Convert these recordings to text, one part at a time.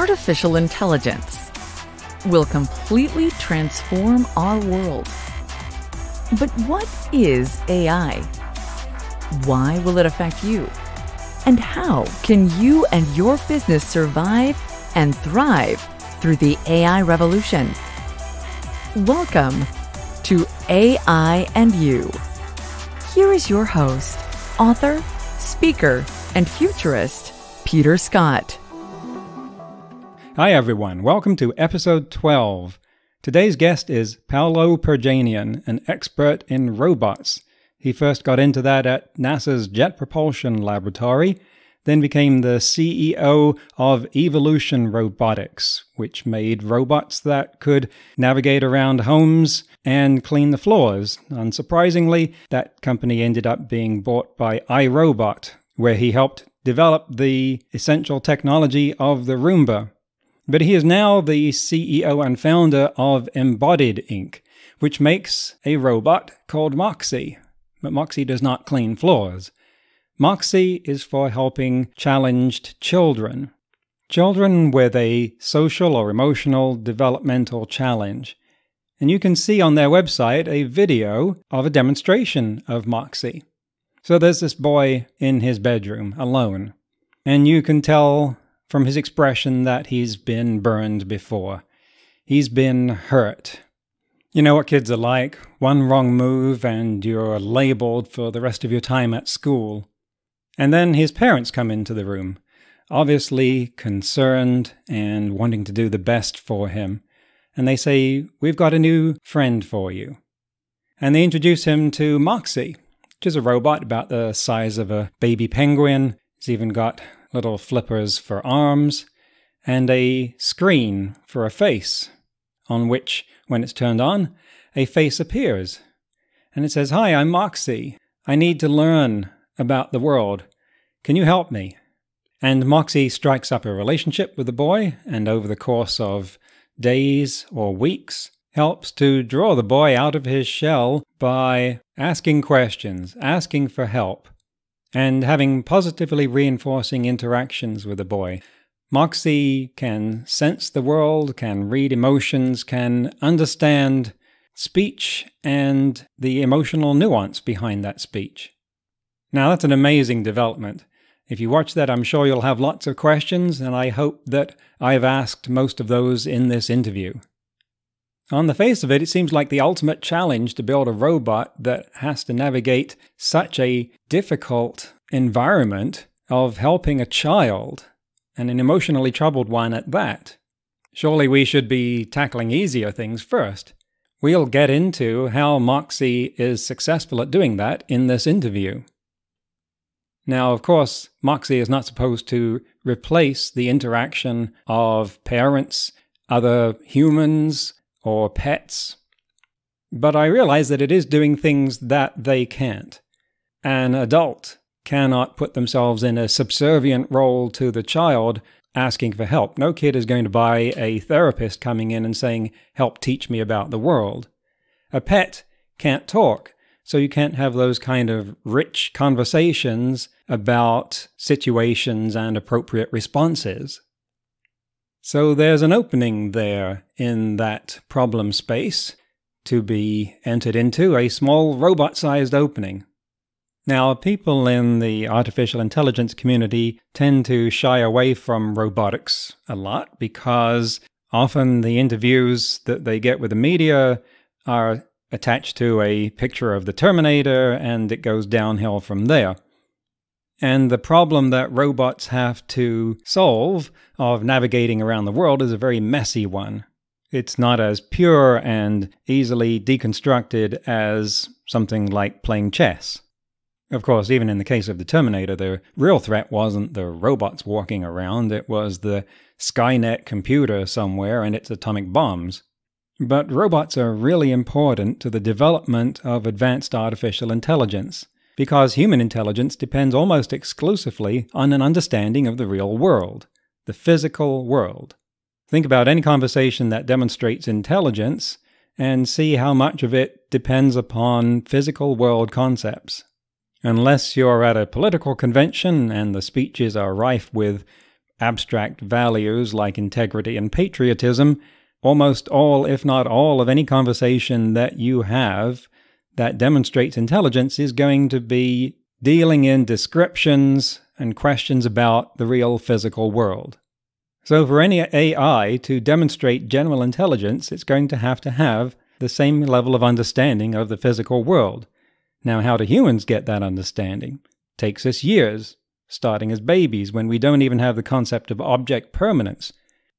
artificial intelligence will completely transform our world. But what is AI? Why will it affect you? And how can you and your business survive and thrive through the AI revolution? Welcome to AI and You. Here is your host, author, speaker, and futurist, Peter Scott. Hi, everyone. Welcome to episode 12. Today's guest is Paolo Pirjanian, an expert in robots. He first got into that at NASA's Jet Propulsion Laboratory, then became the CEO of Evolution Robotics, which made robots that could navigate around homes and clean the floors. Unsurprisingly, that company ended up being bought by iRobot, where he helped develop the essential technology of the Roomba. But he is now the CEO and founder of Embodied Inc., which makes a robot called Moxie. But Moxie does not clean floors. Moxie is for helping challenged children. Children with a social or emotional developmental challenge. And you can see on their website a video of a demonstration of Moxie. So there's this boy in his bedroom alone. And you can tell from his expression that he's been burned before. He's been hurt. You know what kids are like one wrong move and you're labeled for the rest of your time at school. And then his parents come into the room, obviously concerned and wanting to do the best for him. And they say, We've got a new friend for you. And they introduce him to Moxie, which is a robot about the size of a baby penguin. It's even got little flippers for arms, and a screen for a face, on which, when it's turned on, a face appears. And it says, Hi, I'm Moxie. I need to learn about the world. Can you help me? And Moxie strikes up a relationship with the boy, and over the course of days or weeks, helps to draw the boy out of his shell by asking questions, asking for help, and having positively reinforcing interactions with the boy. Moxie can sense the world, can read emotions, can understand speech and the emotional nuance behind that speech. Now, that's an amazing development. If you watch that, I'm sure you'll have lots of questions, and I hope that I've asked most of those in this interview. On the face of it, it seems like the ultimate challenge to build a robot that has to navigate such a difficult environment of helping a child, and an emotionally troubled one at that. Surely we should be tackling easier things first. We'll get into how Moxie is successful at doing that in this interview. Now, of course, Moxie is not supposed to replace the interaction of parents, other humans, or pets. But I realize that it is doing things that they can't. An adult cannot put themselves in a subservient role to the child asking for help. No kid is going to buy a therapist coming in and saying, Help teach me about the world. A pet can't talk, so you can't have those kind of rich conversations about situations and appropriate responses. So there's an opening there in that problem space to be entered into, a small robot sized opening. Now, people in the artificial intelligence community tend to shy away from robotics a lot because often the interviews that they get with the media are attached to a picture of the Terminator and it goes downhill from there. And the problem that robots have to solve of navigating around the world is a very messy one. It's not as pure and easily deconstructed as something like playing chess. Of course, even in the case of the Terminator, the real threat wasn't the robots walking around, it was the Skynet computer somewhere and its atomic bombs. But robots are really important to the development of advanced artificial intelligence because human intelligence depends almost exclusively on an understanding of the real world, the physical world. Think about any conversation that demonstrates intelligence and see how much of it depends upon physical world concepts. Unless you're at a political convention and the speeches are rife with abstract values like integrity and patriotism, almost all, if not all, of any conversation that you have that demonstrates intelligence is going to be dealing in descriptions and questions about the real physical world. So, for any AI to demonstrate general intelligence, it's going to have to have the same level of understanding of the physical world. Now, how do humans get that understanding? takes us years, starting as babies when we don't even have the concept of object permanence.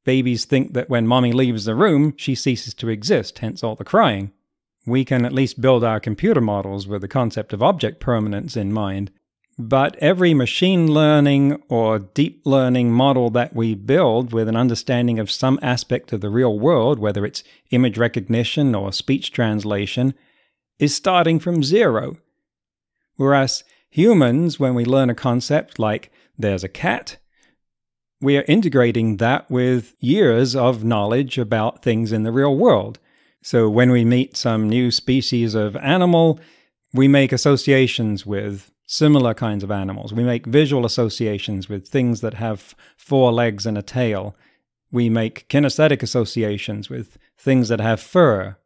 Babies think that when mommy leaves the room, she ceases to exist, hence all the crying. We can at least build our computer models with the concept of object permanence in mind. But every machine learning or deep learning model that we build with an understanding of some aspect of the real world, whether it's image recognition or speech translation, is starting from zero. Whereas humans, when we learn a concept like there's a cat, we are integrating that with years of knowledge about things in the real world. So when we meet some new species of animal, we make associations with similar kinds of animals. We make visual associations with things that have four legs and a tail. We make kinesthetic associations with things that have fur.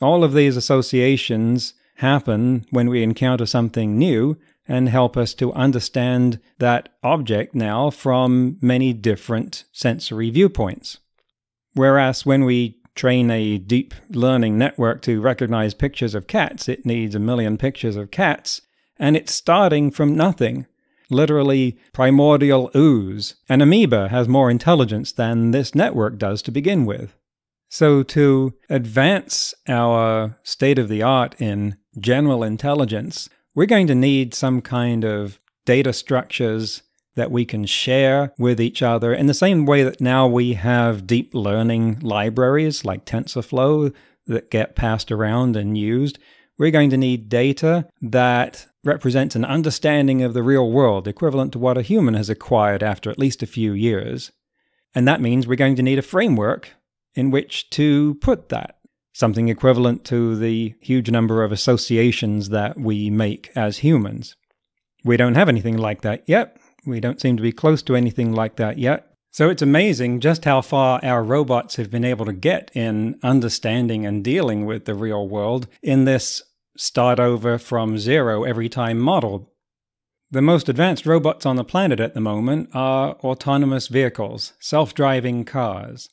All of these associations happen when we encounter something new and help us to understand that object now from many different sensory viewpoints. Whereas when we train a deep learning network to recognize pictures of cats, it needs a million pictures of cats and it's starting from nothing. Literally primordial ooze. An amoeba has more intelligence than this network does to begin with. So, to advance our state of the art in general intelligence, we're going to need some kind of data structures that we can share with each other in the same way that now we have deep learning libraries like TensorFlow that get passed around and used. We're going to need data that represents an understanding of the real world equivalent to what a human has acquired after at least a few years. And that means we're going to need a framework in which to put that. Something equivalent to the huge number of associations that we make as humans. We don't have anything like that yet. We don't seem to be close to anything like that yet. So it's amazing just how far our robots have been able to get in understanding and dealing with the real world in this start over from zero every time model. The most advanced robots on the planet at the moment are autonomous vehicles, self driving cars.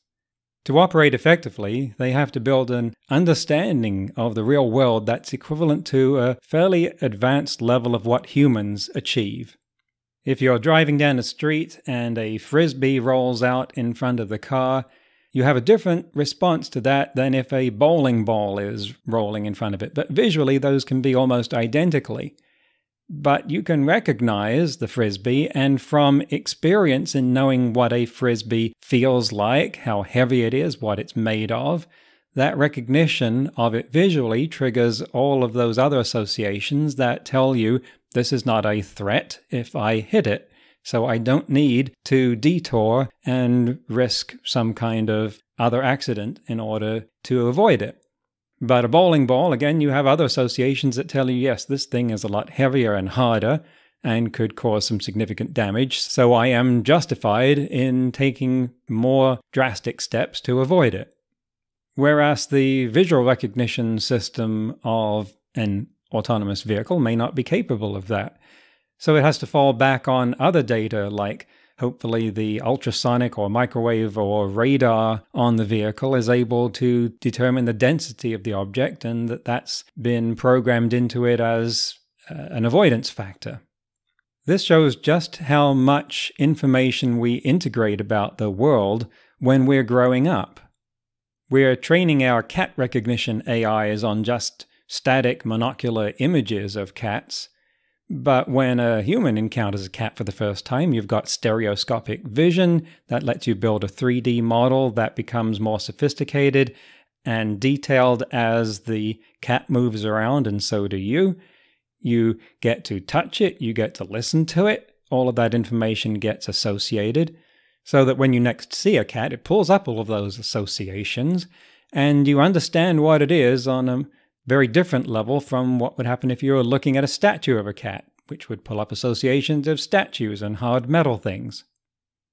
To operate effectively, they have to build an understanding of the real world that's equivalent to a fairly advanced level of what humans achieve. If you're driving down the street and a frisbee rolls out in front of the car, you have a different response to that than if a bowling ball is rolling in front of it. But visually, those can be almost identically. But you can recognize the frisbee, and from experience in knowing what a frisbee feels like, how heavy it is, what it's made of, that recognition of it visually triggers all of those other associations that tell you this is not a threat if I hit it. So I don't need to detour and risk some kind of other accident in order to avoid it. But a bowling ball, again, you have other associations that tell you, yes, this thing is a lot heavier and harder and could cause some significant damage. So I am justified in taking more drastic steps to avoid it. Whereas the visual recognition system of an autonomous vehicle may not be capable of that. So it has to fall back on other data like hopefully the ultrasonic or microwave or radar on the vehicle is able to determine the density of the object and that that's been programmed into it as uh, an avoidance factor. This shows just how much information we integrate about the world when we're growing up. We're training our cat recognition AIs on just static monocular images of cats but when a human encounters a cat for the first time, you've got stereoscopic vision that lets you build a 3D model that becomes more sophisticated and detailed as the cat moves around, and so do you. You get to touch it, you get to listen to it. All of that information gets associated so that when you next see a cat, it pulls up all of those associations and you understand what it is on a very different level from what would happen if you were looking at a statue of a cat, which would pull up associations of statues and hard metal things.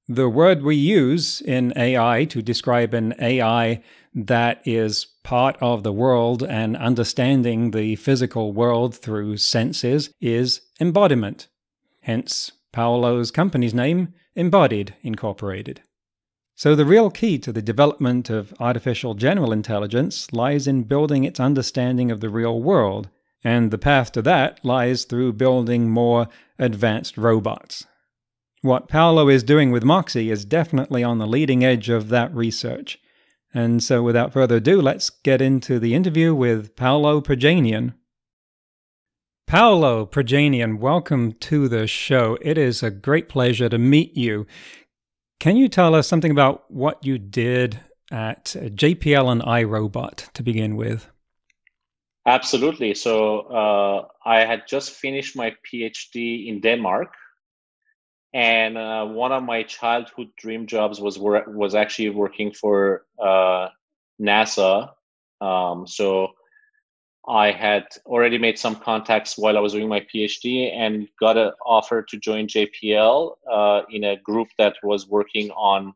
The word we use in AI to describe an AI that is part of the world and understanding the physical world through senses is embodiment. Hence, Paolo's company's name, Embodied Incorporated. So, the real key to the development of artificial general intelligence lies in building its understanding of the real world, and the path to that lies through building more advanced robots. What Paolo is doing with Moxie is definitely on the leading edge of that research. And so, without further ado, let's get into the interview with Paolo Pirjanian. Paolo Pirjanian, welcome to the show. It is a great pleasure to meet you. Can you tell us something about what you did at JPL and iRobot to begin with? Absolutely. So uh, I had just finished my PhD in Denmark, and uh, one of my childhood dream jobs was was actually working for uh, NASA. Um, so I had already made some contacts while I was doing my PhD and got an offer to join JPL uh, in a group that was working on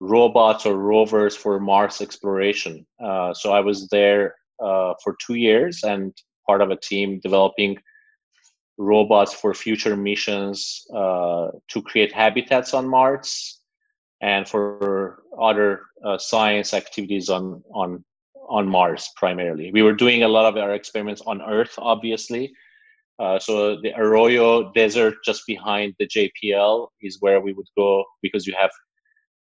robots or rovers for Mars exploration. Uh, so I was there uh, for two years and part of a team developing robots for future missions uh, to create habitats on Mars and for other uh, science activities on on on Mars primarily. We were doing a lot of our experiments on Earth, obviously. Uh, so the Arroyo Desert, just behind the JPL, is where we would go because you have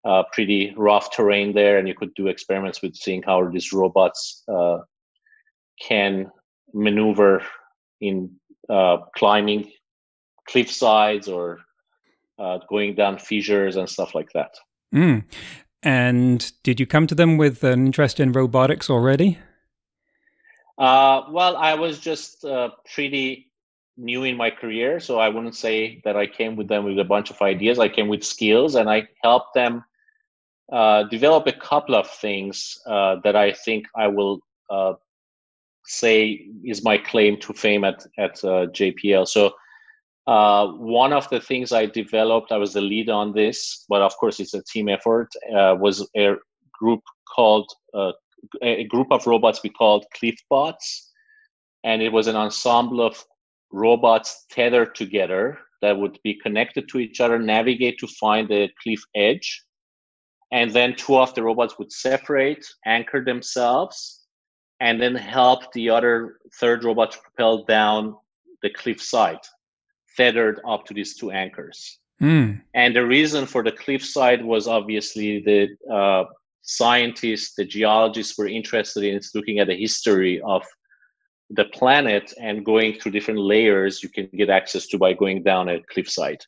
uh, pretty rough terrain there, and you could do experiments with seeing how these robots uh, can maneuver in uh, climbing cliff sides or uh, going down fissures and stuff like that. Mm. And did you come to them with an interest in robotics already? Uh, well, I was just uh, pretty new in my career, so I wouldn't say that I came with them with a bunch of ideas. I came with skills, and I helped them uh, develop a couple of things uh, that I think I will uh, say is my claim to fame at at uh, JPL. So uh, one of the things I developed, I was the lead on this, but of course it's a team effort. Uh, was a group called uh, a group of robots we called Cliffbots, and it was an ensemble of robots tethered together that would be connected to each other, navigate to find the cliff edge, and then two of the robots would separate, anchor themselves, and then help the other third robot to propel down the cliff side tethered up to these two anchors. Mm. And the reason for the cliffside was obviously the uh, scientists, the geologists were interested in looking at the history of the planet and going through different layers you can get access to by going down a cliffside.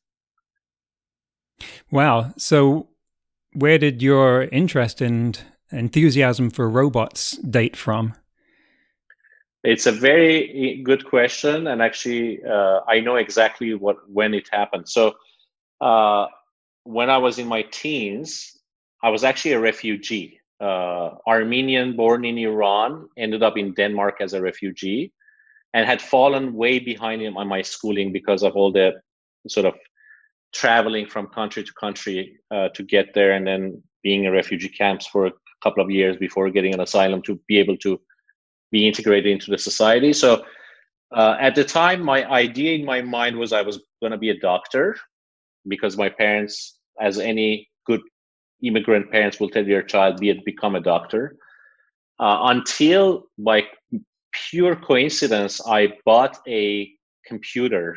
Wow. So, where did your interest and enthusiasm for robots date from? It's a very good question, and actually, uh, I know exactly what when it happened. So, uh, when I was in my teens, I was actually a refugee. Uh, Armenian, born in Iran, ended up in Denmark as a refugee, and had fallen way behind in my schooling because of all the sort of traveling from country to country uh, to get there, and then being in refugee camps for a couple of years before getting an asylum to be able to be integrated into the society. So uh, at the time, my idea in my mind was I was going to be a doctor because my parents, as any good immigrant parents, will tell their child, be it become a doctor. Uh, until by pure coincidence, I bought a computer.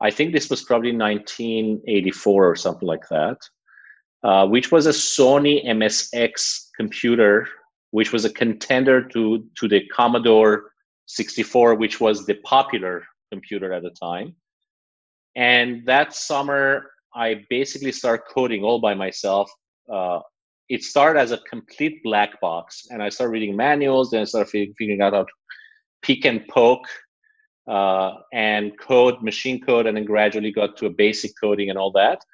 I think this was probably 1984 or something like that, uh, which was a Sony MSX computer which was a contender to, to the Commodore 64, which was the popular computer at the time. And that summer, I basically started coding all by myself. Uh, it started as a complete black box, and I started reading manuals. Then I started figuring out how to pick and poke uh, and code, machine code, and then gradually got to a basic coding and all that.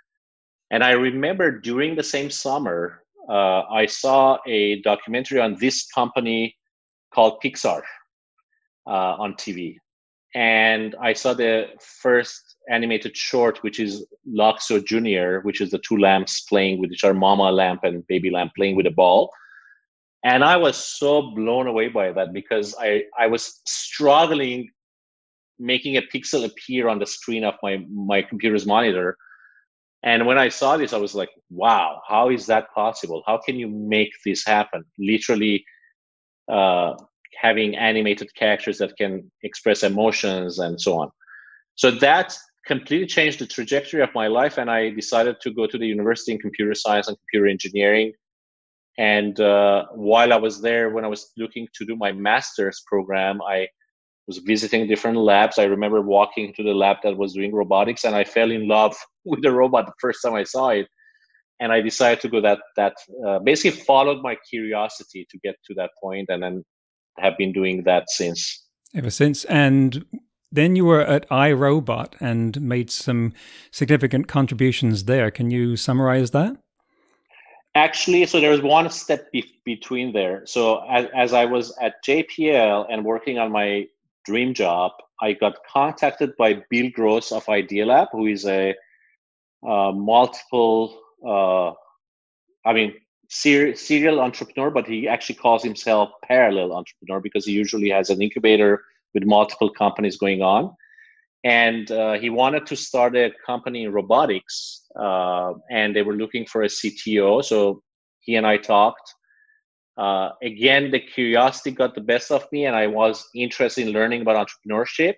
And I remember during the same summer, uh, I saw a documentary on this company called Pixar uh, on TV. and I saw the first animated short, which is Luxo Junior, which is the two lamps playing with each other, mama lamp and baby lamp playing with a ball. And I was so blown away by that because I, I was struggling making a pixel appear on the screen of my, my computer's monitor. And when I saw this, I was like, wow, how is that possible? How can you make this happen? Literally, uh, having animated characters that can express emotions and so on. So that completely changed the trajectory of my life, and I decided to go to the university in computer science and computer engineering. And uh, while I was there, when I was looking to do my master's program, I was visiting different labs. I remember walking to the lab that was doing robotics, and I fell in love with the robot the first time I saw it. And I decided to go that that uh, basically followed my curiosity to get to that point, and then have been doing that since. Ever since. And then you were at iRobot and made some significant contributions there. Can you summarize that? Actually, so there was one step be- between there. So as, as I was at JPL and working on my dream job, I got contacted by Bill Gross of Idealab, who is a uh, multiple, uh, I mean, ser- serial entrepreneur, but he actually calls himself parallel entrepreneur because he usually has an incubator with multiple companies going on. And uh, he wanted to start a company in robotics, uh, and they were looking for a CTO. So he and I talked. Uh, again, the curiosity got the best of me, and I was interested in learning about entrepreneurship.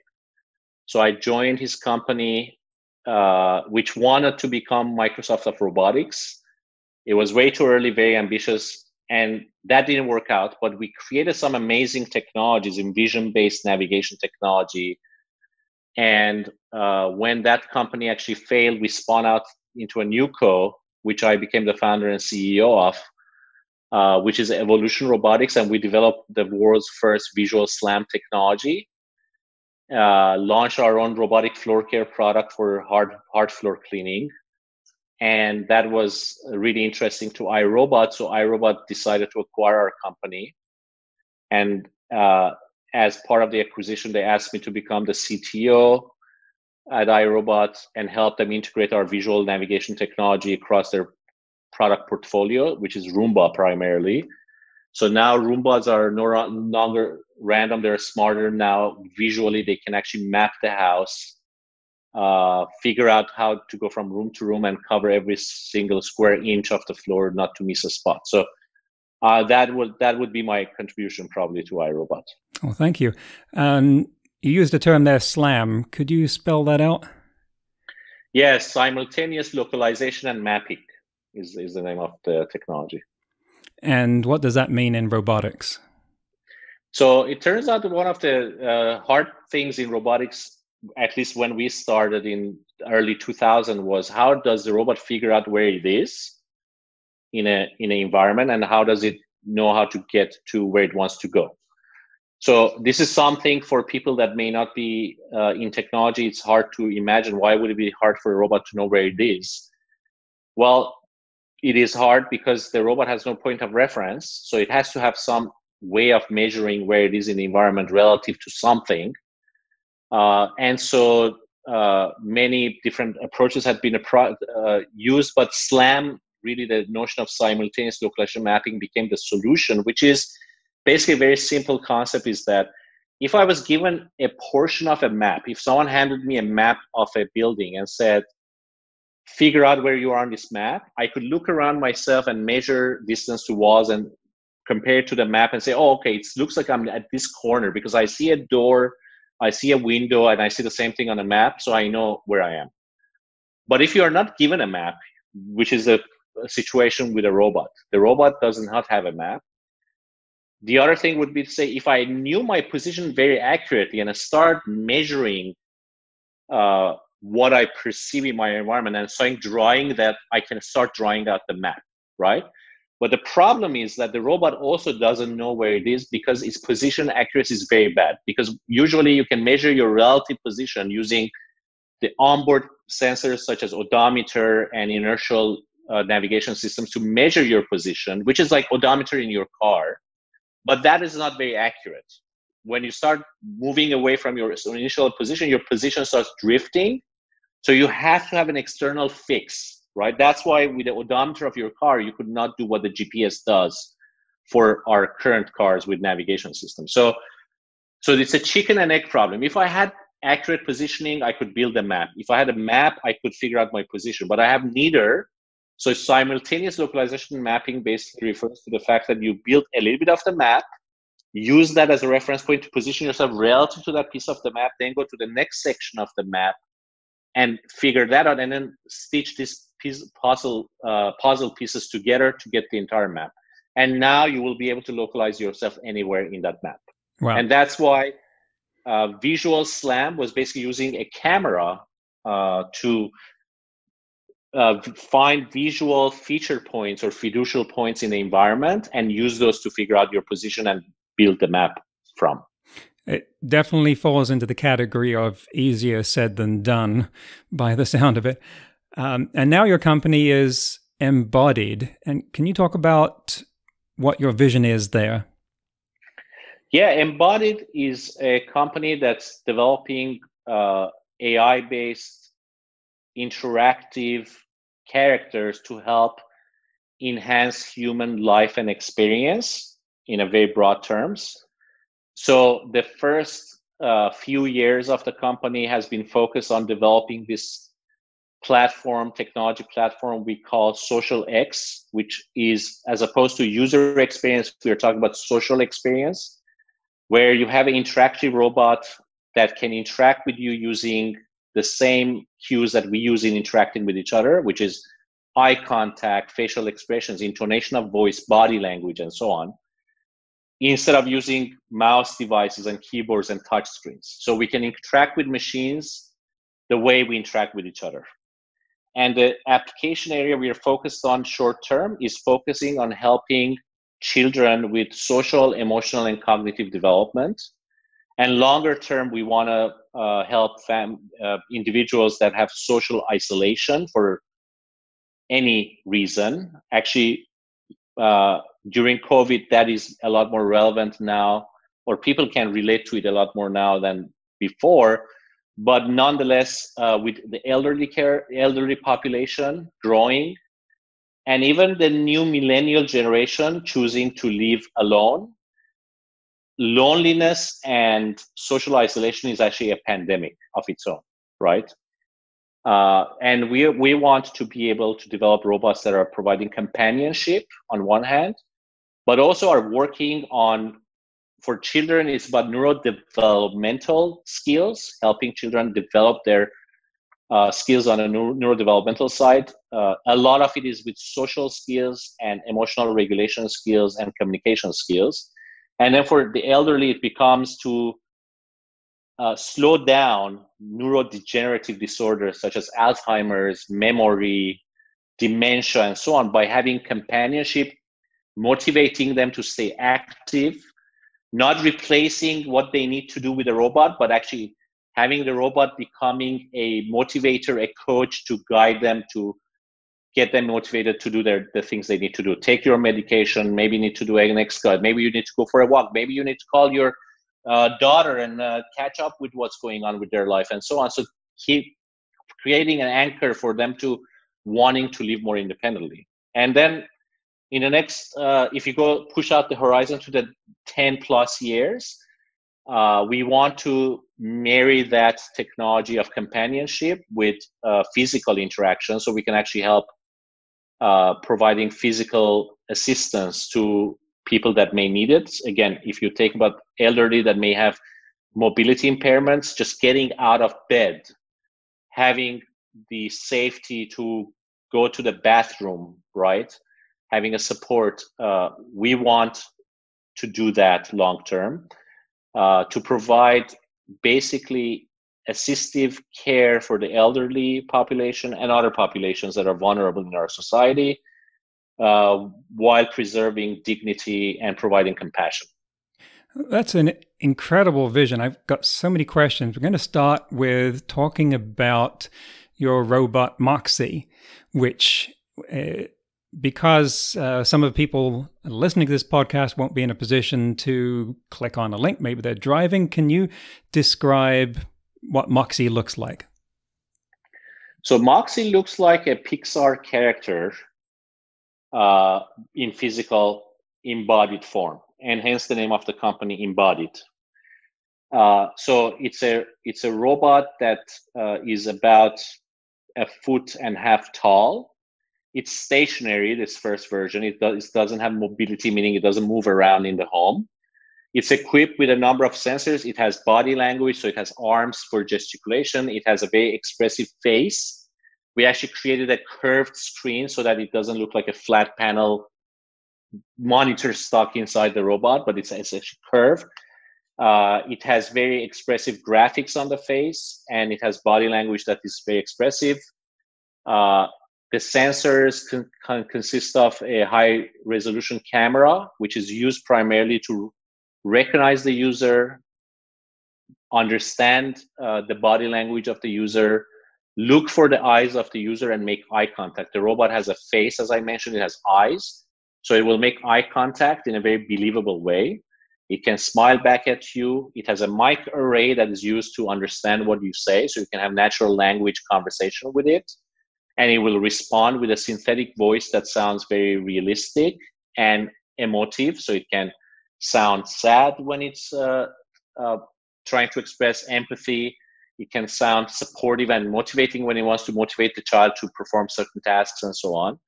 So I joined his company, uh, which wanted to become Microsoft of robotics it was way too early, very ambitious, and that didn't work out. But we created some amazing technologies in vision-based navigation technology. And uh, when that company actually failed, we spun out into a new co, which I became the founder and CEO of, uh, which is Evolution Robotics, and we developed the world's first visual SLAM technology. Uh, launched our own robotic floor care product for hard hard floor cleaning and that was really interesting to iRobot. So iRobot decided to acquire our company, and uh, as part of the acquisition, they asked me to become the CTO at iRobot and help them integrate our visual navigation technology across their product portfolio, which is Roomba primarily. So now Roombas are no longer random; they're smarter now. Visually, they can actually map the house uh, figure out how to go from room to room and cover every single square inch of the floor, not to miss a spot. So uh, that would that would be my contribution probably to iRobot. Well, thank you. Um, you used the term there, SLAM. Could you spell that out? Yes, simultaneous localization and mapping is is the name of the technology. And what does that mean in robotics? So it turns out one of the uh, hard things in robotics at least when we started in early 2000 was how does the robot figure out where it is in a in an environment and how does it know how to get to where it wants to go? So this is something for people that may not be uh, in technology it's hard to imagine. Why would it be hard for a robot to know where it is? Well it is hard because the robot has no point of reference so it has to have some way of measuring where it is in the environment relative to something. Uh, and so uh, many different approaches had been uh, used, but SLAM, really the notion of simultaneous localization mapping became the solution, which is basically a very simple concept is that if I was given a portion of a map, if someone handed me a map of a building and said, figure out where you are on this map, I could look around myself and measure distance to walls and compare to the map and say, oh, okay, it looks like I'm at this corner because I see a door I see a window and I see the same thing on the map, so I know where I am. But if you are not given a map, which is a, a situation with a robot, the robot does not have a map. The other thing would be to say, if I knew my position very accurately and I start measuring uh, what I perceive in my environment and start drawing that, I can start drawing out the map, right? But the problem is that the robot also doesn't know where it is because its position accuracy is very bad. Because usually you can measure your relative position using the onboard sensors such as odometer and inertial uh, navigation systems to measure your position, which is like odometer in your car. But that is not very accurate. when you start moving away from your initial position, your position starts drifting. So you have to have an external fix, right? That's why with the odometer of your car, you could not do what the GPS does for our current cars with navigation system. So, so it's a chicken and egg problem. If I had accurate positioning, I could build a map. If I had a map, I could figure out my position. But I have neither. So simultaneous localization mapping basically refers to the fact that you build a little bit of the map use that as a reference point to position yourself relative to that piece of the map then go to the next section of the map and figure that out and then stitch these piece, puzzle uh, puzzle pieces together to get the entire map and now you will be able to localize yourself anywhere in that map wow. and that's why uh, visual slam was basically using a camera uh, to uh, find visual feature points or fiducial points in the environment and use those to figure out your position and build the map from. It definitely falls into the category of easier said than done by the sound of it. Um, and now your company is embodied. And can you talk about what your vision is there? Yeah, Embodied is a company that's developing uh, AI based interactive characters to help enhance human life and experience in a very broad terms. So the first uh, few years of the company has been focused on developing this platform, technology platform we call Social X, which is as opposed to user experience, we are talking about social experience, where you have an interactive robot that can interact with you using the same cues that we use in interacting with each other, which is eye contact, facial expressions, intonation of voice, body language, and so on instead of using mouse devices and keyboards and touch screens. So we can interact with machines the way we interact with each other. And the application area we are focused on short term is focusing on helping children with social, emotional, and cognitive development. And longer term, we want to uh, help fam- uh, individuals that have social isolation for any reason. Actually, uh, during COVID, that is a lot more relevant now, or people can relate to it a lot more now than before. But nonetheless, uh, with the elderly care, elderly population growing, and even the new millennial generation choosing to live alone, loneliness and social isolation is actually a pandemic of its own, right? Uh, and we we want to be able to develop robots that are providing companionship on one hand, but also are working on for children it's about neurodevelopmental skills helping children develop their uh, skills on a neuro- neurodevelopmental side. Uh, a lot of it is with social skills and emotional regulation skills and communication skills. And then for the elderly it becomes to uh, slow down neurodegenerative disorders such as alzheimer's memory dementia and so on by having companionship motivating them to stay active, not replacing what they need to do with a robot, but actually having the robot becoming a motivator, a coach to guide them to get them motivated to do their the things they need to do. Take your medication. Maybe you need to do an exercise. Maybe you need to go for a walk. Maybe you need to call your uh, daughter and uh, catch up with what's going on with their life and so on. So keep creating an anchor for them to wanting to live more independently. And then in the next uh, if you go push out the horizon to the 10 plus years uh, we want to marry that technology of companionship with uh, physical interaction so we can actually help uh, providing physical assistance to people that may need it. Again if you take about elderly that may have mobility impairments just getting out of bed having the safety to go to the bathroom right having a support, uh, we want to do that long term uh, to provide basically assistive care for the elderly population and other populations that are vulnerable in our society uh, while preserving dignity and providing compassion. That's an incredible vision. I've got so many questions. We're going to start with talking about your robot Moxie, which uh, because uh, some of the people listening to this podcast won't be in a position to click on a link, maybe they're driving, can you describe what Moxie looks like? So Moxie looks like a Pixar character uh, in physical embodied form, and hence the name of the company, Embodied. Uh, so it's a it's a robot that uh, is about a foot and a half tall. It's stationary. This first version, it, does, it doesn't have mobility, meaning it doesn't move around in the home. It's equipped with a number of sensors. It has body language, so it has arms for gesticulation. It has a very expressive face. We actually created a curved screen so that it doesn't look like a flat panel monitor stuck inside the robot, but it's, it's actually curved. Uh, it has very expressive graphics on the face, and it has body language that is very expressive. Uh, the sensors con- con- consist of a high resolution camera, which is used primarily to recognize the user, understand uh, the body language of the user, look for the eyes of the user, and make eye contact. The robot has a face, as I mentioned, it has eyes. So it will make eye contact in a very believable way. It can smile back at you. It has a mic array that is used to understand what you say, so you can have natural language conversation with it. And it will respond with a synthetic voice that sounds very realistic and emotive. So it can sound sad when it's uh, uh, trying to express empathy. It can sound supportive and motivating when it wants to motivate the child to perform certain tasks and so on.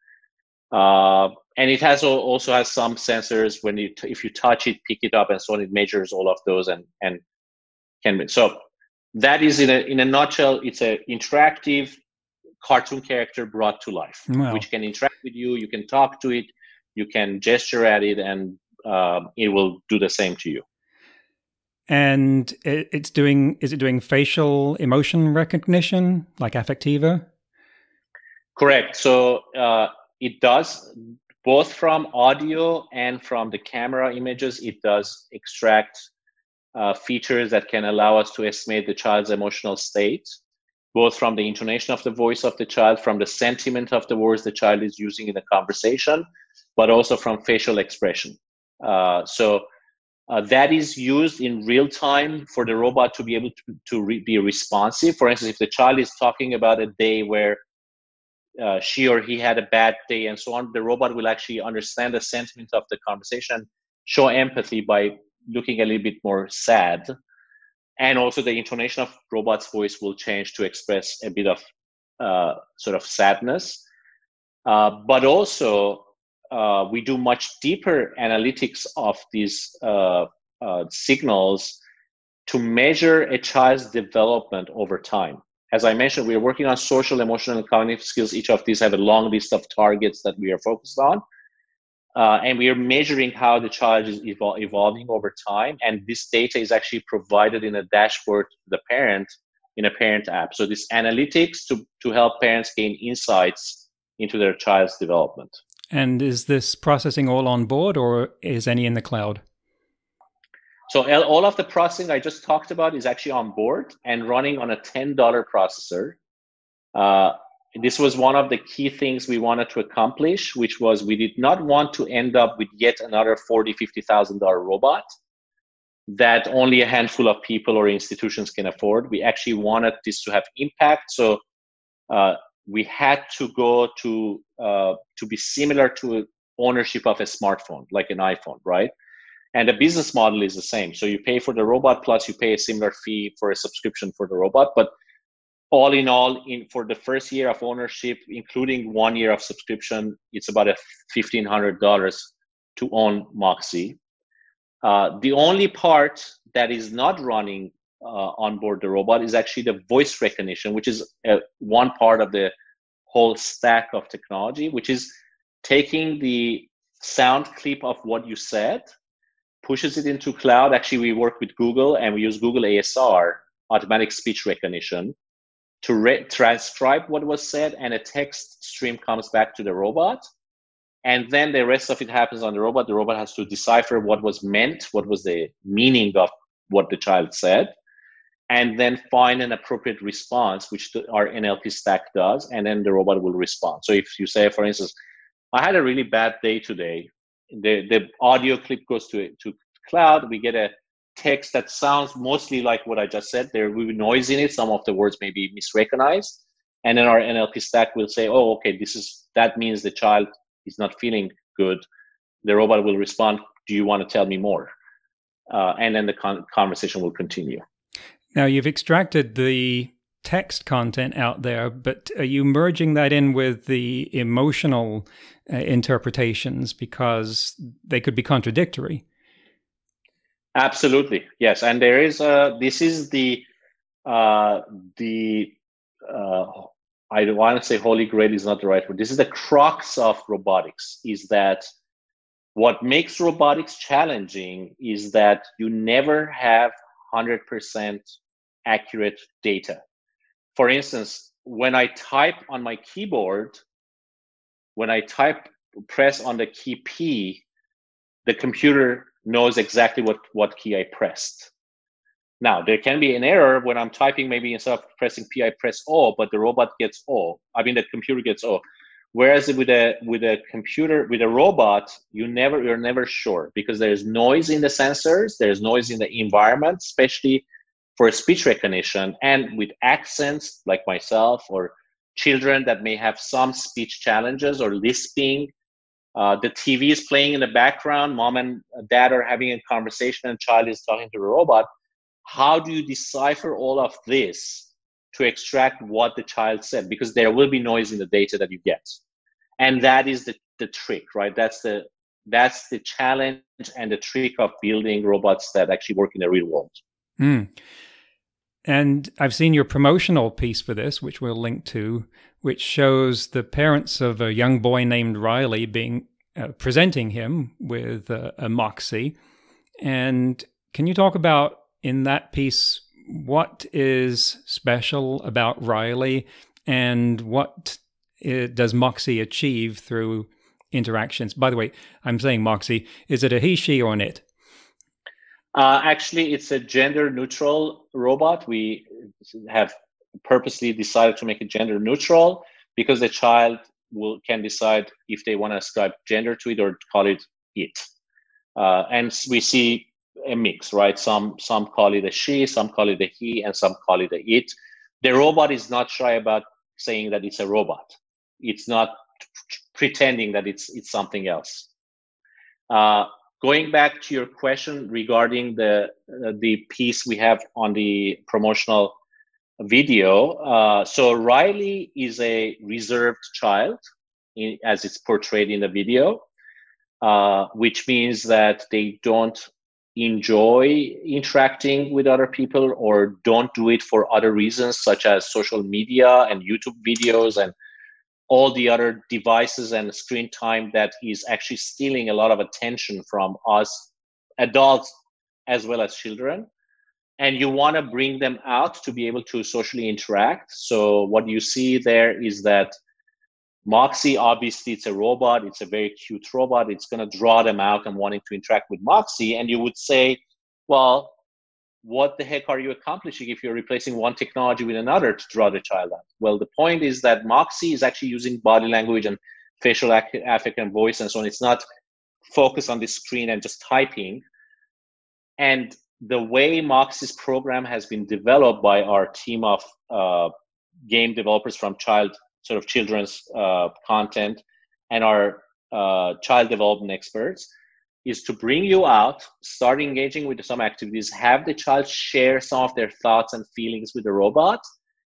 Uh, and it has also has some sensors when you t- if you touch it, pick it up, and so on. It measures all of those and and can so that is in a in a nutshell. It's a interactive cartoon character brought to life, wow. which can interact with you. You can talk to it, you can gesture at it, and uh, it will do the same to you. And it's doing is it doing facial emotion recognition like Affectiva? Correct. So uh, it does both from audio and from the camera images it does extract uh, features that can allow us to estimate the child's emotional state both from the intonation of the voice of the child from the sentiment of the words the child is using in the conversation but also from facial expression uh, so uh, that is used in real time for the robot to be able to, to re- be responsive for instance if the child is talking about a day where uh, she or he had a bad day and so on, the robot will actually understand the sentiment of the conversation, show empathy by looking a little bit more sad. And also the intonation of robot's voice will change to express a bit of uh, sort of sadness. Uh, but also, uh, we do much deeper analytics of these uh, uh, signals to measure a child's development over time as I mentioned, we are working on social, emotional, and cognitive skills. Each of these have a long list of targets that we are focused on. Uh, and we are measuring how the child is evol- evolving over time. And this data is actually provided in a dashboard to the parent in a parent app. So this analytics to, to help parents gain insights into their child's development. And is this processing all on board or is any in the cloud? So all of the processing I just talked about is actually on board and running on a $10 processor. Uh, this was one of the key things we wanted to accomplish, which was we did not want to end up with yet another $40,000, $50,000 robot that only a handful of people or institutions can afford. We actually wanted this to have impact. So uh, we had to go to uh, to be similar to ownership of a smartphone, like an iPhone, right? and the business model is the same so you pay for the robot plus you pay a similar fee for a subscription for the robot but all in all in for the first year of ownership including one year of subscription it's about a $1500 to own moxie uh, the only part that is not running uh, on board the robot is actually the voice recognition which is uh, one part of the whole stack of technology which is taking the sound clip of what you said pushes it into cloud. Actually, we work with Google and we use Google ASR, automatic speech recognition, to re- transcribe what was said, and a text stream comes back to the robot. And then the rest of it happens on the robot. The robot has to decipher what was meant, what was the meaning of what the child said, and then find an appropriate response, which our NLP stack does, and then the robot will respond. So if you say, for instance, I had a really bad day today. The the audio clip goes to to cloud. We get a text that sounds mostly like what I just said. There will be noise in it. Some of the words may be misrecognized, and then our NLP stack will say, "Oh, okay, this is that means the child is not feeling good." The robot will respond, "Do you want to tell me more?" Uh, and then the con- conversation will continue. Now you've extracted the text content out there, but are you merging that in with the emotional uh, interpretations because they could be contradictory? Absolutely, yes. And there is a. This is the uh, the. Uh, I don't want to say holy grail is not the right word. This is the crux of robotics. Is that what makes robotics challenging? Is that you never have hundred percent accurate data. For instance, when I type on my keyboard, when I type press on the key P, the computer knows exactly what, what key I pressed. Now, there can be an error when I'm typing, maybe instead of pressing P, I press O, but the robot gets O. I mean, the computer gets O. Whereas with a with a computer with a robot, you never you're never sure because there's noise in the sensors, there's noise in the environment, especially for speech recognition, and with accents like myself or children that may have some speech challenges or lisping uh, the TV is playing in the background. Mom and dad are having a conversation, and child is talking to the robot. How do you decipher all of this to extract what the child said? Because there will be noise in the data that you get, and that is the the trick, right? That's the that's the challenge and the trick of building robots that actually work in the real world. Mm. And I've seen your promotional piece for this, which we'll link to, which shows the parents of a young boy named Riley being uh, presenting him with a Moxie. And can you talk about in that piece what is special about Riley and what it, does Moxie achieve through interactions? By the way, I'm saying Moxie. Is it a he, she, or an it? Uh, actually, it's a gender neutral robot. We have purposely decided to make it gender neutral because the child will can decide if they want to ascribe gender to it or call it it. Uh, and we see a mix, right? Some some call it a she, some call it a he, and some call it a it. The robot is not shy about saying that it's a robot. It's not pretending that it's it's something else. Uh, going back to your question regarding the uh, the piece we have on the promotional video uh, so riley is a reserved child in, as it's portrayed in the video uh, which means that they don't enjoy interacting with other people or don't do it for other reasons such as social media and youtube videos and all the other devices and screen time that is actually stealing a lot of attention from us adults as well as children. And you want to bring them out to be able to socially interact. So what you see there is that moxie obviously it's a robot. It's a very cute robot. It's going to draw them out and wanting to interact with moxie. And you would say well what the heck are you accomplishing if you're replacing one technology with another to draw the child out? Well, the point is that Moxie is actually using body language and facial affect and voice and so on. It's not focused on the screen and just typing. And the way Moxie's program has been developed by our team of uh, game developers from child sort of children's uh, content and our uh, child development experts is to bring you out, start engaging with some activities, have the child share some of their thoughts and feelings with the robot,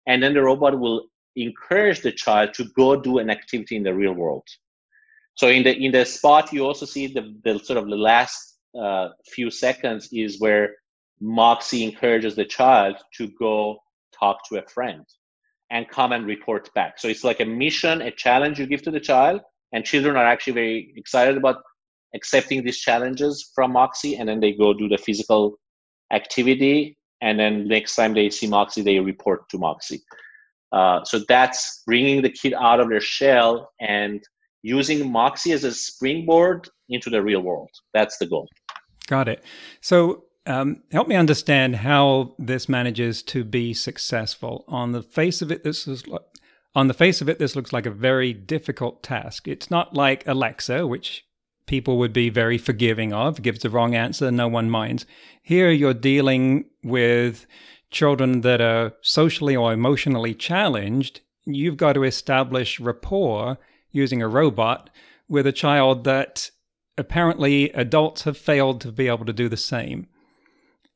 and then the robot will encourage the child to go do an activity in the real world. So in the in the spot, you also see the, the sort of the last uh, few seconds is where Moxie encourages the child to go talk to a friend and come and report back. So it's like a mission, a challenge you give to the child, and children are actually very excited about accepting these challenges from Moxie, and then they go do the physical activity, and then next time they see Moxie, they report to Moxie. Uh, so that's bringing the kid out of their shell and using Moxie as a springboard into the real world. That's the goal. Got it. So um, help me understand how this manages to be successful. On the face of it, this is on the face of it, this looks like a very difficult task. It's not like Alexa, which people would be very forgiving of, gives the wrong answer, no one minds. Here you're dealing with children that are socially or emotionally challenged. You've got to establish rapport using a robot with a child that apparently adults have failed to be able to do the same.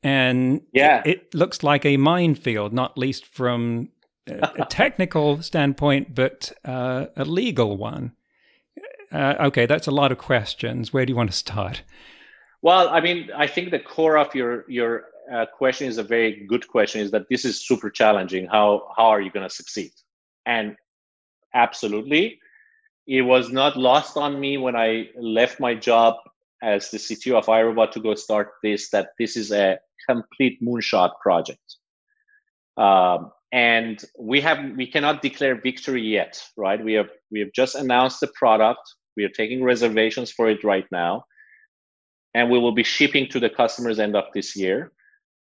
And yeah. it, it looks like a minefield, not least from a, technical standpoint, but uh, a legal one. Uh, okay, that's a lot of questions. Where do you want to start? Well, I mean, I think the core of your your uh, question is a very good question. Is that this is super challenging? How how are you going to succeed? And absolutely, it was not lost on me when I left my job as the CTO of iRobot to go start this. That this is a complete moonshot project. Um, and we have we cannot declare victory yet right? We have we have just announced the product. We are taking reservations for it right now. And we will be shipping to the customers end of this year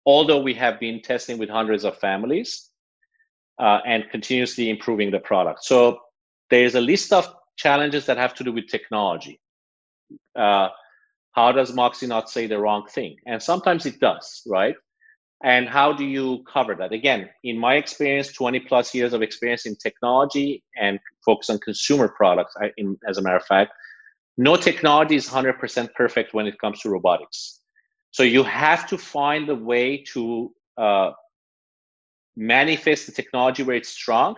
although we have been testing with hundreds of families uh, and continuously improving the product. So there is a list of challenges that have to do with technology. Uh, how does moxie not say the wrong thing? And sometimes it does right and how do you cover that? Again in my experience 20 plus years of experience in technology and focus on consumer products I, in, as a matter of fact no technology is 100% perfect when it comes to robotics. So you have to find a way to uh, manifest the technology where it's strong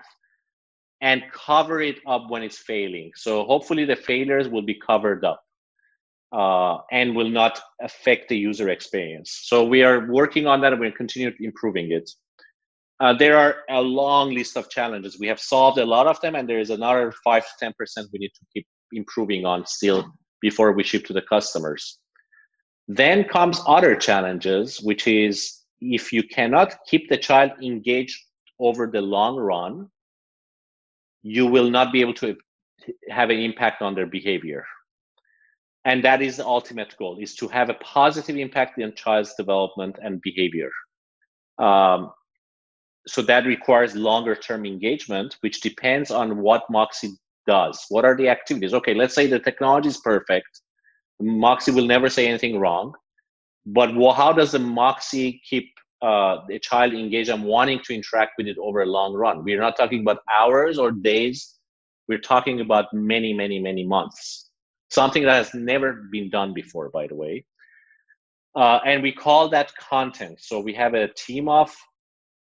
and cover it up when it's failing. So hopefully the failures will be covered up uh, and will not affect the user experience. So we are working on that and we're continue improving it. Uh, there are a long list of challenges. We have solved a lot of them, and there is another five to ten percent we need to keep improving on still before we ship to the customers. Then comes other challenges, which is if you cannot keep the child engaged over the long run, you will not be able to have an impact on their behavior and that is the ultimate goal is to have a positive impact on child's development and behavior. Um, so that requires longer term engagement which depends on what moxie does. What are the activities? Okay let's say the technology is perfect. Moxie will never say anything wrong. But how does the moxie keep uh, the child engaged and wanting to interact with it over a long run? We're not talking about hours or days. We're talking about many many many months something that has never been done before, by the way. Uh, and we call that content. So we have a team of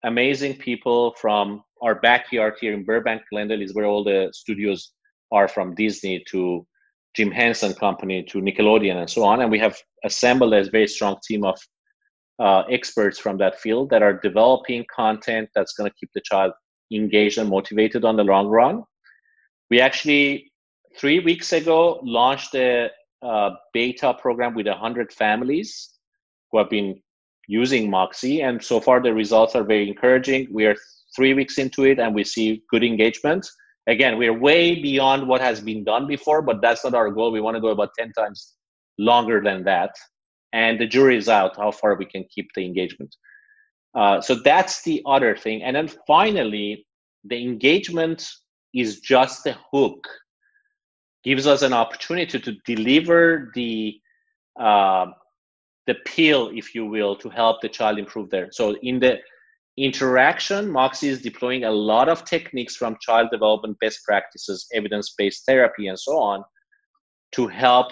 amazing people from our backyard here in Burbank, Glendale is where all the studios are from Disney to Jim Henson Company to Nickelodeon and so on. And we have assembled a very strong team of uh, experts from that field that are developing content that's going to keep the child engaged and motivated on the long run. We actually three weeks ago launched a, a beta program with 100 families who have been using Moxie, and so far the results are very encouraging. We are three weeks into it, and we see good engagement. Again, we're way beyond what has been done before, but that's not our goal. We want to go about 10 times longer than that. And the jury is out how far we can keep the engagement. Uh, so that's the other thing. And then finally, the engagement is just the hook gives us an opportunity to deliver the uh, the pill, if you will, to help the child improve there. So in the interaction, Moxie is deploying a lot of techniques from child development best practices, evidence-based therapy, and so on, to help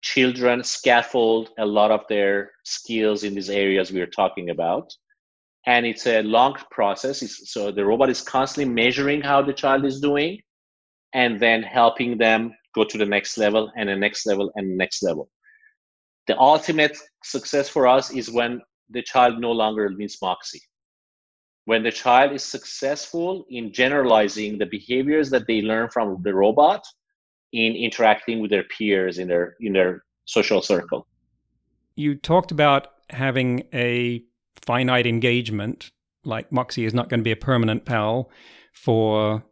children scaffold a lot of their skills in these areas we are talking about. And it's a long process. It's, so the robot is constantly measuring how the child is doing and then helping them go to the next level and the next level and the next level. The ultimate success for us is when the child no longer needs Moxie. When the child is successful in generalizing the behaviors that they learn from the robot in interacting with their peers in their in their social circle. You talked about having a finite engagement, like Moxie is not going to be a permanent pal for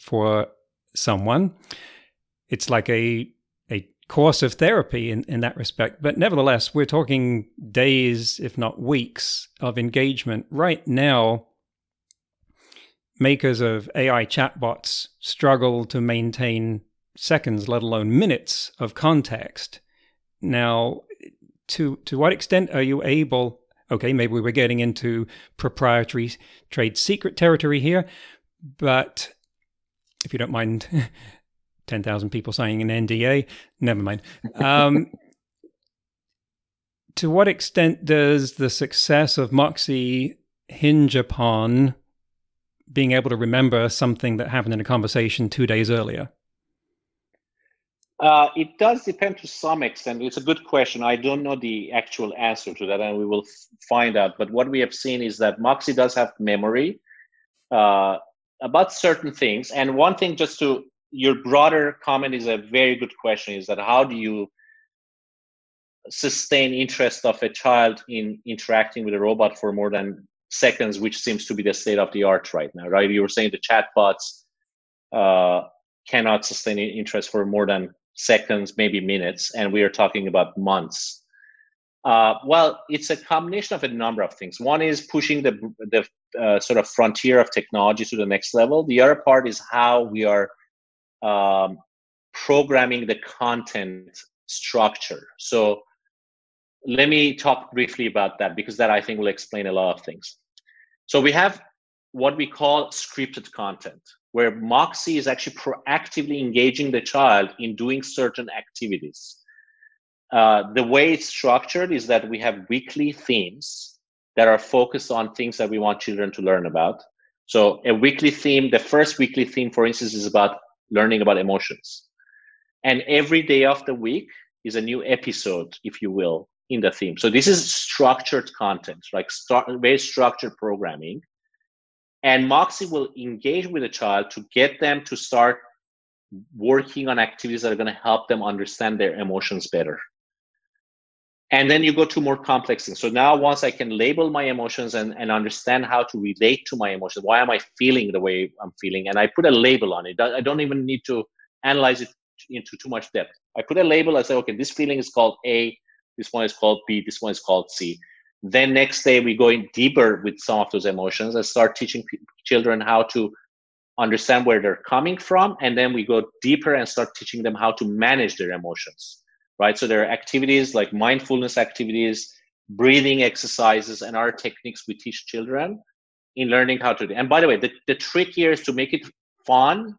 for someone. It's like a a course of therapy in, in that respect. But nevertheless, we're talking days, if not weeks, of engagement. Right now, makers of AI chatbots struggle to maintain seconds, let alone minutes of context. Now, to to what extent are you able? Okay, maybe we're getting into proprietary trade secret territory here, but if you don't mind, ten thousand people signing an NDA, never mind. Um, to what extent does the success of Moxie hinge upon being able to remember something that happened in a conversation two days earlier? Uh, it does depend to some extent. It's a good question. I don't know the actual answer to that, and we will f- find out. But what we have seen is that Moxie does have memory uh, about certain things. And one thing, just to your broader comment, is a very good question. Is that how do you sustain interest of a child in interacting with a robot for more than seconds, which seems to be the state of the art right now, right? You were saying the chatbots uh, cannot sustain interest for more than seconds, maybe minutes, and we are talking about months. Uh, well, it's a combination of a number of things. One is pushing the the uh, sort of frontier of technology to the next level. The other part is how we are um, programming the content structure. So let me talk briefly about that because that I think will explain a lot of things. So we have what we call scripted content, where Moxie is actually proactively engaging the child in doing certain activities. Uh, the way it's structured is that we have weekly themes that are focused on things that we want children to learn about. So a weekly theme, the first weekly theme, for instance, is about learning about emotions. And every day of the week is a new episode, if you will, in the theme. So this is structured content, like start, very structured programming. And Moxie will engage with a child to get them to start working on activities that are going to help them understand their emotions better. And then you go to more complex things. So now once I can label my emotions and, and understand how to relate to my emotions, why am I feeling the way I'm feeling? And I put a label on it. I don't even need to analyze it into too much depth. I put a label, I say, okay, this feeling is called A, this one is called B, this one is called C. Then next day we go in deeper with some of those emotions and start teaching p- children how to understand where they're coming from, and then we go deeper and start teaching them how to manage their emotions. Right. So there are activities like mindfulness activities, breathing exercises, and other techniques we teach children in learning how to do. And by the way, the, the trick here is to make it fun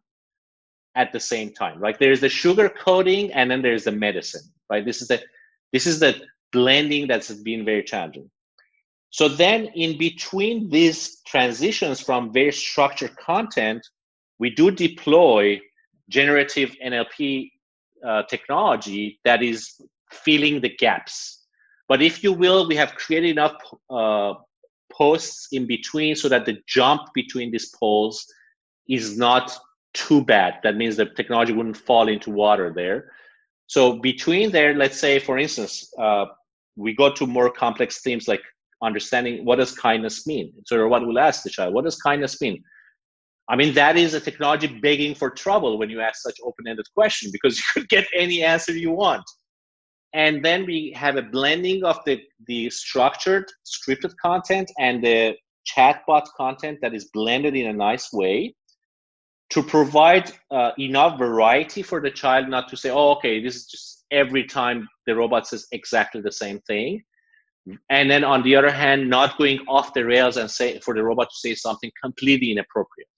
at the same time. Right. There's the sugar coating and then there's the medicine. Right. This is the this is the blending that's been very challenging. So then in between these transitions from very structured content, we do deploy generative NLP uh, technology that is filling the gaps. But if you will, we have created enough uh, posts in between so that the jump between these poles is not too bad. That means the technology wouldn't fall into water there. So between there, let's say, for instance, uh, we go to more complex themes like understanding what does kindness mean. So what we'll ask the child, what does kindness mean? I mean, that is a technology begging for trouble when you ask such open-ended question because you could get any answer you want. And then we have a blending of the, the structured scripted content and the chatbot content that is blended in a nice way to provide uh, enough variety for the child not to say, oh, okay, this is just every time the robot says exactly the same thing. And then on the other hand, not going off the rails and say for the robot to say something completely inappropriate.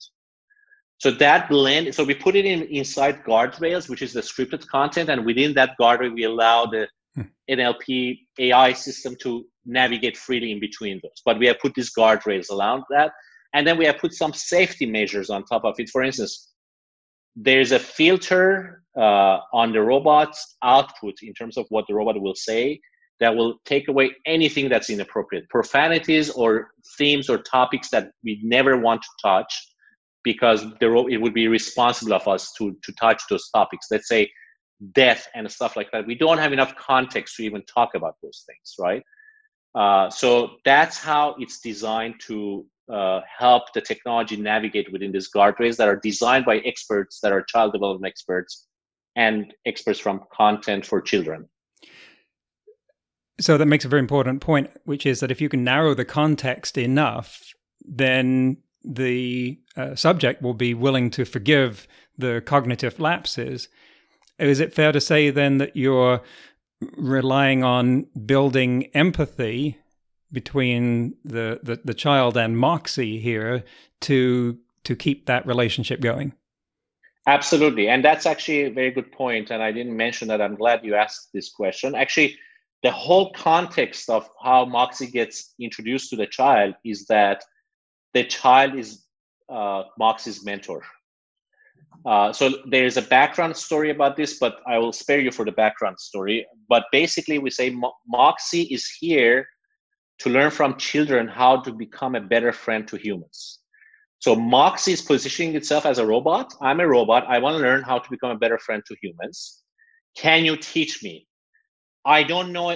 So that blend, so we put it in inside guardrails, which is the scripted content, and within that guardrail, we allow the hmm. NLP AI system to navigate freely in between those. But we have put these guardrails around that and then we have put some safety measures on top of it. For instance, there's a filter uh, on the robot's output in terms of what the robot will say that will take away anything that's inappropriate, profanities or themes or topics that we never want to touch because the ro- it would be responsible of us to, to touch those topics. Let's say death and stuff like that. We don't have enough context to even talk about those things, right? Uh, so that's how it's designed to uh, help the technology navigate within these guardrails that are designed by experts that are child development experts and experts from content for children. So that makes a very important point, which is that if you can narrow the context enough, then the uh, subject will be willing to forgive the cognitive lapses. Is it fair to say then that you're relying on building empathy between the, the, the child and Moxie here to to keep that relationship going? Absolutely. And that's actually a very good point. And I didn't mention that. I'm glad you asked this question. Actually, the whole context of how Moxie gets introduced to the child is that the child is uh, Moxie's mentor. Uh, so there is a background story about this, but I will spare you for the background story. But basically, we say Mo- Moxie is here to learn from children how to become a better friend to humans. So Moxie is positioning itself as a robot. I'm a robot. I want to learn how to become a better friend to humans. Can you teach me? I don't know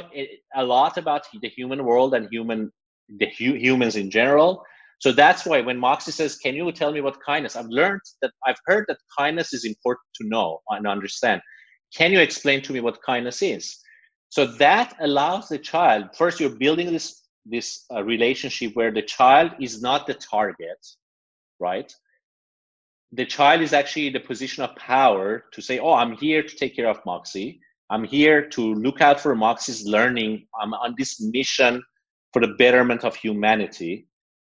a lot about the human world and human the hu- humans in general. So that's why when Moxie says, "Can you tell me what kindness?" I've learned that I've heard that kindness is important to know and understand. Can you explain to me what kindness is? So that allows the child. First, you're building this this uh, relationship where the child is not the target, right? The child is actually in the position of power to say, "Oh, I'm here to take care of Moxie." I'm here to look out for Moxie's learning. I'm on this mission for the betterment of humanity.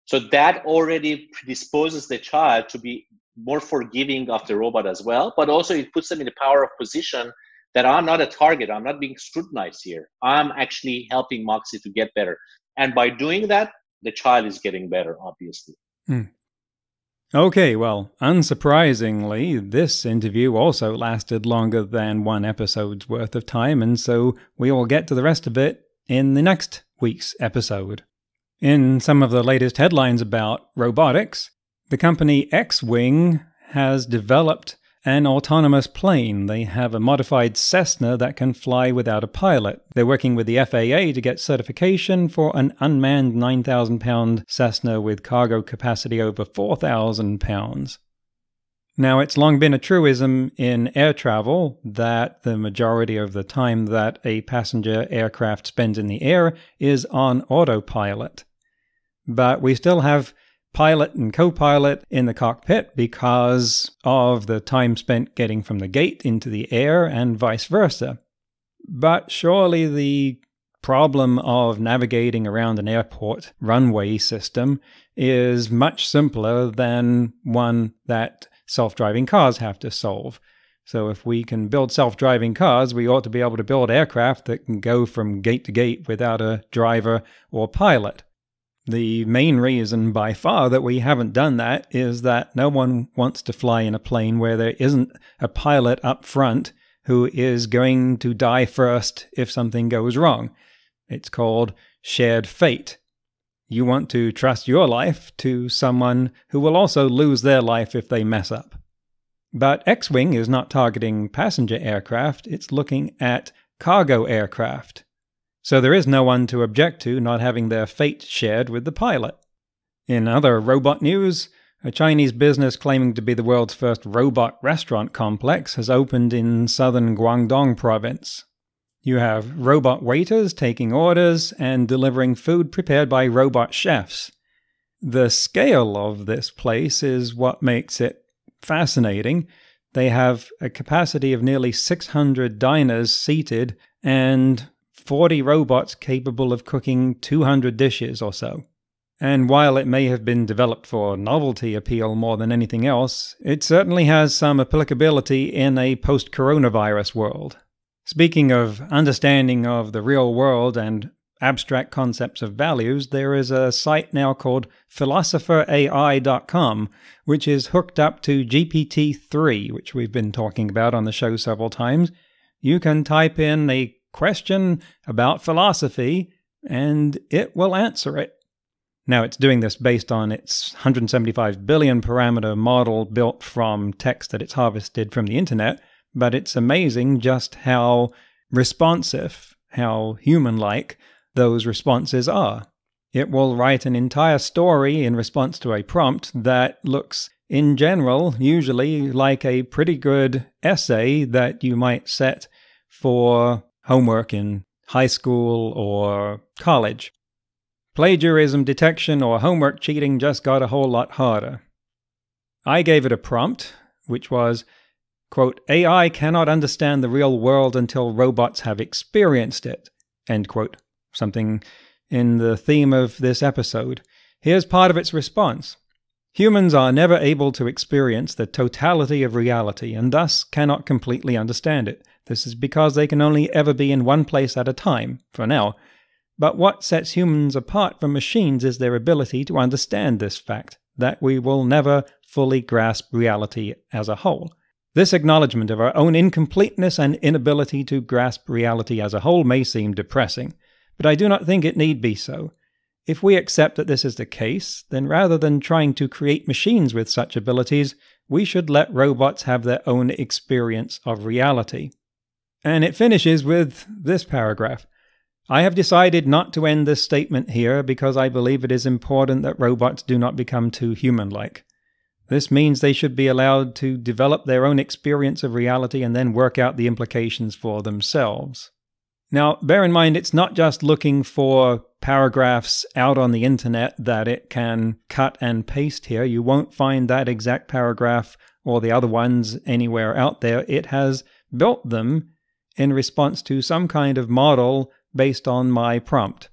So that already predisposes the child to be more forgiving of the robot as well, but also it puts them in the power of position that I'm not a target. I'm not being scrutinized here. I'm actually helping Moxie to get better. And by doing that, the child is getting better, obviously. Hmm. Okay, well, unsurprisingly, this interview also lasted longer than one episode's worth of time, and so we will get to the rest of it in the next week's episode. In some of the latest headlines about robotics, the company X Wing has developed an autonomous plane. They have a modified Cessna that can fly without a pilot. They're working with the FAA to get certification for an unmanned 9,000 pound Cessna with cargo capacity over 4,000 pounds. Now, it's long been a truism in air travel that the majority of the time that a passenger aircraft spends in the air is on autopilot. But we still have pilot and co pilot in the cockpit because of the time spent getting from the gate into the air and vice versa. But surely the problem of navigating around an airport runway system is much simpler than one that self driving cars have to solve. So, if we can build self driving cars, we ought to be able to build aircraft that can go from gate to gate without a driver or pilot. The main reason by far that we haven't done that is that no one wants to fly in a plane where there isn't a pilot up front who is going to die first if something goes wrong. It's called shared fate. You want to trust your life to someone who will also lose their life if they mess up. But X Wing is not targeting passenger aircraft, it's looking at cargo aircraft so there is no one to object to not having their fate shared with the pilot. In other robot news, a Chinese business claiming to be the world's first robot restaurant complex has opened in southern Guangdong province. You have robot waiters taking orders and delivering food prepared by robot chefs. The scale of this place is what makes it fascinating. They have a capacity of nearly 600 diners seated and 40 robots capable of cooking 200 dishes or so. And while it may have been developed for novelty appeal more than anything else, it certainly has some applicability in a post coronavirus world. Speaking of understanding of the real world and abstract concepts of values, there is a site now called philosopherai.com, which is hooked up to GPT 3, which we've been talking about on the show several times. You can type in a question about philosophy, and it will answer it. Now, it's doing this based on its 175 billion parameter model built from text that it's harvested from the internet, but it's amazing just how responsive, how human like those responses are. It will write an entire story in response to a prompt that looks, in general, usually like a pretty good essay that you might set for homework in high school or college. plagiarism detection or homework cheating just got a whole lot harder. I gave it a prompt, which was, quote, AI cannot understand the real world until robots have experienced it, end quote. Something in the theme of this episode. Here's part of its response. Humans are never able to experience the totality of reality and thus cannot completely understand it. This is because they can only ever be in one place at a time, for now. But what sets humans apart from machines is their ability to understand this fact, that we will never fully grasp reality as a whole. This acknowledgement of our own incompleteness and inability to grasp reality as a whole may seem depressing, but I do not think it need be so. If we accept that this is the case, then rather than trying to create machines with such abilities, we should let robots have their own experience of reality. And it finishes with this paragraph. I have decided not to end this statement here because I believe it is important that robots do not become too human like. This means they should be allowed to develop their own experience of reality and then work out the implications for themselves. Now, bear in mind, it's not just looking for paragraphs out on the internet that it can cut and paste here. You won't find that exact paragraph or the other ones anywhere out there. It has built them in response to some kind of model based on my prompt.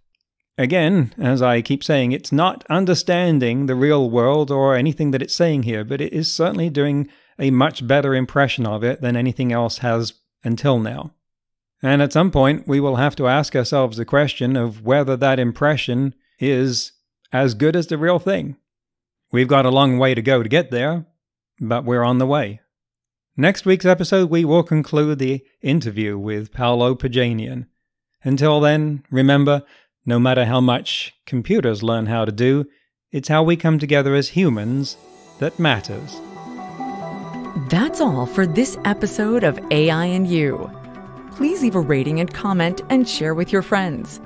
Again, as I keep saying, it's not understanding the real world or anything that it's saying here, but it is certainly doing a much better impression of it than anything else has until now. And at some point, we will have to ask ourselves the question of whether that impression is as good as the real thing. We've got a long way to go to get there, but we're on the way. Next week's episode, we will conclude the interview with Paolo Pirjanian. Until then, remember, no matter how much computers learn how to do, it's how we come together as humans that matters. That's all for this episode of AI and You please leave a rating and comment and share with your friends.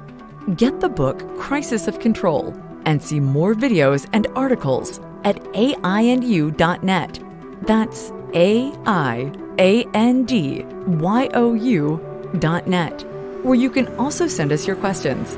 Get the book Crisis of Control and see more videos and articles at aiandyou.net. That's A I A N D Y O U dot net, where you can also send us your questions.